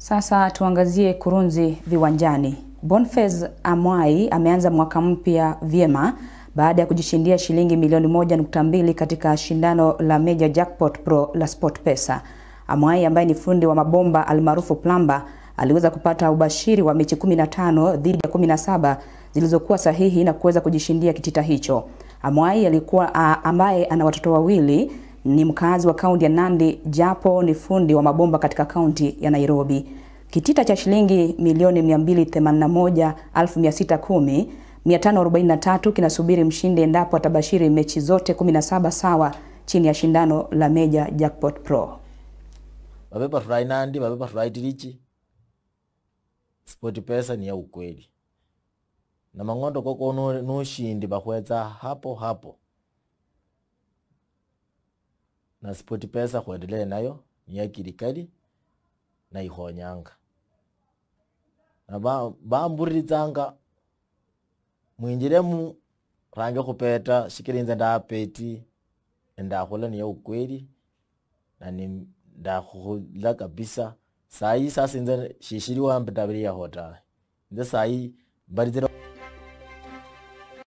Sasa tuangazie kurunzi viwanjani. Boniface Amwai ameanza mwaka mpya vyema baada ya kujishindia shilingi milioni moja nukta mbili katika shindano la Major Jackpot Pro la SportPesa. Amwai ambaye ni fundi wa mabomba almaarufu plumber aliweza kupata ubashiri wa mechi 15 dhidi ya 17 zilizokuwa sahihi na kuweza kujishindia kitita hicho. Amwai alikuwa ambaye ana watoto wawili ni mkazi wa kaunti ya Nandi japo ni fundi wa mabomba katika kaunti ya Nairobi. Kitita cha shilingi milioni 281,610 543 kinasubiri mshindi endapo atabashiri mechi zote 17 sawa chini ya shindano la Meja Jackpot Pro. Mapepa furahi Nandi, mapepa furahi Tirichi. SportPesa ni ya ukweli na mang'ondo koko nu- nushindi bakweza hapo hapo na SportPesa khwendelee nayo ni ya kilikali na ihonyanga. Na ba- mwinjiremu range khupeta shikila inze ndapeti endakhula ni ya ukweli na ndakhula kabisa. Sayi sasa inze shishiri wambita biliyaho tawe inze sayi mbalizira